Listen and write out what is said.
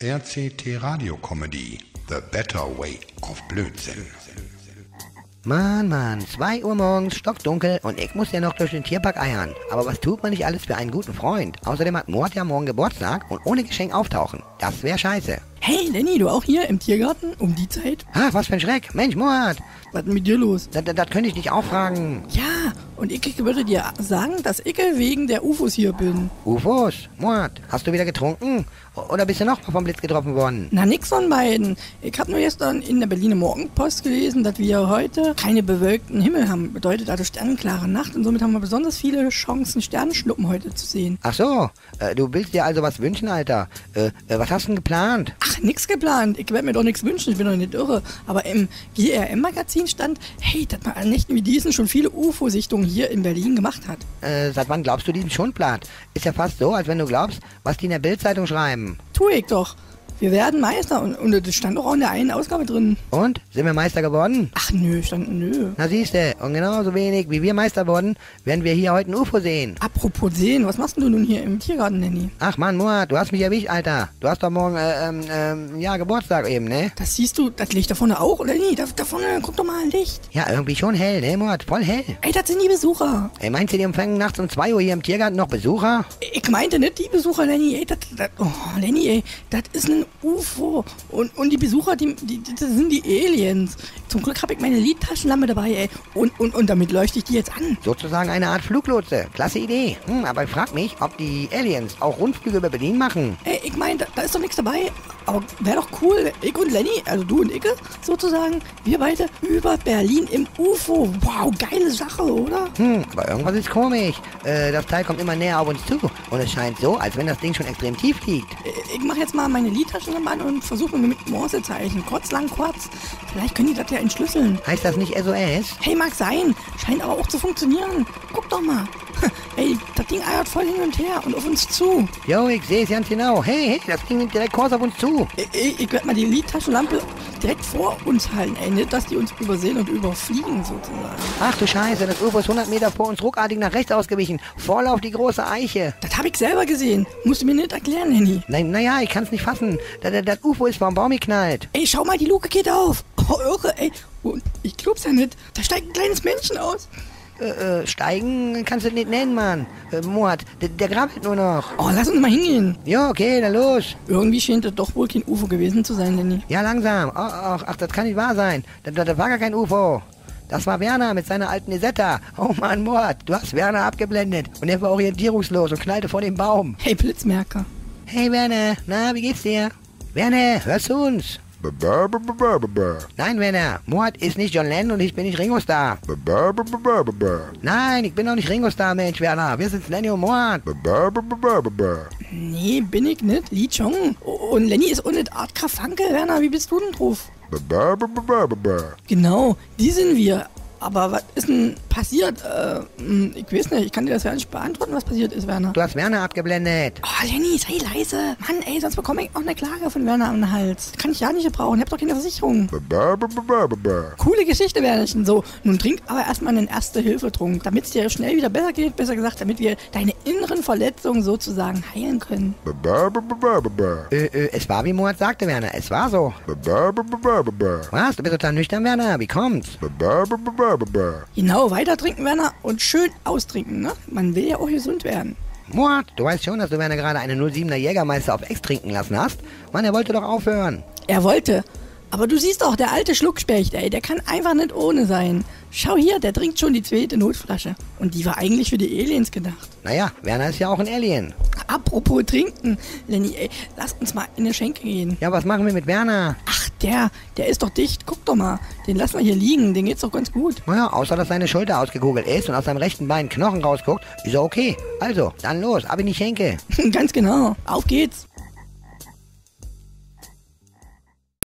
RCT Radio Comedy The Better Way of Blödsinn. Mann, Mann, 2 Uhr morgens, stockdunkel und ich muss ja noch durch den Tierpark eiern. Aber was tut man nicht alles für einen guten Freund? Außerdem hat Mord ja morgen Geburtstag und ohne Geschenk auftauchen. Das wäre scheiße. Hey, Lenny, du auch hier im Tiergarten um die Zeit? Ach, was für ein Schreck. Mensch, Mord, Was ist mit dir los? das, das, das könnte ich dich auch fragen. Ja, und ich würde dir sagen, dass ich wegen der UFOs hier bin. UFOs, Mord, hast du wieder getrunken? Oder bist du noch vom Blitz getroffen worden? Na, nix von beiden. Ich habe nur gestern in der Berliner Morgenpost gelesen, dass wir heute keine bewölkten Himmel haben. Bedeutet also sternklare Nacht und somit haben wir besonders viele Chancen, Sternenschnuppen heute zu sehen. Ach so, äh, du willst dir also was wünschen, Alter. Äh, äh, was hast du denn geplant? Ach, nix geplant. Ich werde mir doch nichts wünschen, ich bin doch nicht irre. Aber im GRM-Magazin stand, hey, dass man an Nächten wie diesen schon viele UFO-Sichtungen hier in Berlin gemacht hat. Äh, seit wann glaubst du diesem Schundblatt? Ist ja fast so, als wenn du glaubst, was die in der Bildzeitung schreiben. Tu ich doch. Wir werden Meister und, und das stand auch in der einen Ausgabe drin. Und? Sind wir Meister geworden? Ach nö, stand nö. Na siehste, und genauso wenig wie wir Meister wurden, werden wir hier heute ein UFO sehen. Apropos sehen, was machst du nun hier im Tiergarten, Nanny? Ach Mann, Moat, du hast mich erwischt, Alter. Du hast doch morgen, äh, ähm, ähm, ja, Geburtstag eben, ne? Das siehst du, das Licht da vorne auch, oder nie? Da, da vorne, guck doch mal ein Licht. Ja, irgendwie schon hell, ne, Moat? Voll hell. Ey, das sind die Besucher. Ey, meinst du, die empfangen nachts um 2 Uhr hier im Tiergarten noch Besucher? Ich meinte nicht die Besucher, Lenny, ey, das, das, oh, Lenny, ey, das ist ein UFO. Und, und die Besucher, die, die, das sind die Aliens. Zum Glück habe ich meine Lidtaschenlampe dabei, ey. Und, und, und damit leuchte ich die jetzt an. Sozusagen eine Art Fluglotse. Klasse Idee. Hm, aber ich frag mich, ob die Aliens auch Rundflüge über Berlin machen. Ey, ich meine, da, da ist doch nichts dabei. Aber wäre doch cool, ich und Lenny, also du und ich sozusagen, wir beide über Berlin im UFO. Wow, geile Sache, oder? Hm, aber irgendwas ist komisch. Äh, das Teil kommt immer näher auf uns zu. Und es scheint so, als wenn das Ding schon extrem tief liegt. Äh, Ich mache jetzt mal meine Lidtaschenlampe an und versuche mit Morsezeichen. Kurz, lang, kurz. Vielleicht können die das ja entschlüsseln. Heißt das nicht SOS? Hey, mag sein. Scheint aber auch zu funktionieren. Guck doch mal. Ey, Ding eiert voll hin und her und auf uns zu. Jo, ich sehe es ganz genau. Hey, hey, das Ding nimmt direkt Kurs auf uns zu. Ich, ich werde mal die Lidtaschenlampe direkt vor uns halten. Ey, nicht, dass die uns übersehen und überfliegen sozusagen. Ach du Scheiße, das UFO ist 100 Meter vor uns ruckartig nach rechts ausgewichen. Voll auf die große Eiche. Das habe ich selber gesehen. Musst du mir nicht erklären, Henny. Nein, naja, ich kann's nicht fassen. Das, das, das UFO ist vom Baum geknallt. Ey, schau mal, die Luke geht auf. Oh, irre, ey. Und ich glaub's ja nicht. Da steigt ein kleines Männchen aus. Äh, äh, steigen kannst du nicht nennen, Mann. Äh, Moat, der, der grabbelt nur noch. Oh, lass uns mal hingehen. Jo, okay, dann los. Irgendwie scheint das doch wohl kein UFO gewesen zu sein, Lenny. Ja, langsam. Ach, ach, ach das kann nicht wahr sein. Das, das, das war gar kein UFO. Das war Werner mit seiner alten Isetta. Oh Mann, Mord, du hast Werner abgeblendet. Und er war orientierungslos und knallte vor dem Baum. Hey, Blitzmerker. Hey Werner, na, wie geht's dir? Werner, hörst du uns? Nein, Werner, Mord ist nicht John Lennon und ich bin nicht Ringo Starr. Nein, ich bin auch nicht Ringo Starr, Mensch, Werner. Wir sind Lenny und Mord. Nee, bin ich nicht. Lee Chong. Und Lenny ist auch nicht Art Krafanke. Werner, wie bist du denn drauf? Genau, die sind wir. Aber was ist denn passiert? Äh, hm, ich weiß nicht, ich kann dir das ja nicht beantworten, was passiert ist, Werner. Du hast Werner abgeblendet. Oh, Lenny, sei leise. Mann, ey, sonst bekomme ich auch eine Klage von Werner am Hals. Kann ich ja nicht gebrauchen, ich hab doch keine Versicherung. Coole Geschichte, Wernerchen. So, nun trink aber erstmal einen Erste-Hilfe-Trunk, damit es dir schnell wieder besser geht. Besser gesagt, damit wir deine inneren Verletzungen sozusagen heilen können. Äh, äh, es war wie Mord sagte, Werner. Es war so. Was? Du bist total nüchtern, Werner. Wie kommt's? Genau, weiter trinken, Werner, und schön austrinken, ne? Man will ja auch gesund werden. Mord, du weißt schon, dass du Werner gerade einen 07er Jägermeister auf Ex trinken lassen hast? Mann, er wollte doch aufhören. Er wollte. Aber du siehst doch, der alte Schluckspecht, ey, der kann einfach nicht ohne sein. Schau hier, der trinkt schon die zweite Notflasche. Und die war eigentlich für die Aliens gedacht. Naja, Werner ist ja auch ein Alien. Apropos trinken, Lenny, ey, lass uns mal in eine Schenke gehen. Ja, was machen wir mit Werner? Ach, der, der ist doch dicht. Guck doch mal. Den lassen wir hier liegen. Den geht's doch ganz gut. Naja, außer dass seine Schulter ausgekugelt ist und aus seinem rechten Bein Knochen rausguckt, ist er okay. Also, dann los, ab in die Schenke. ganz genau. Auf geht's.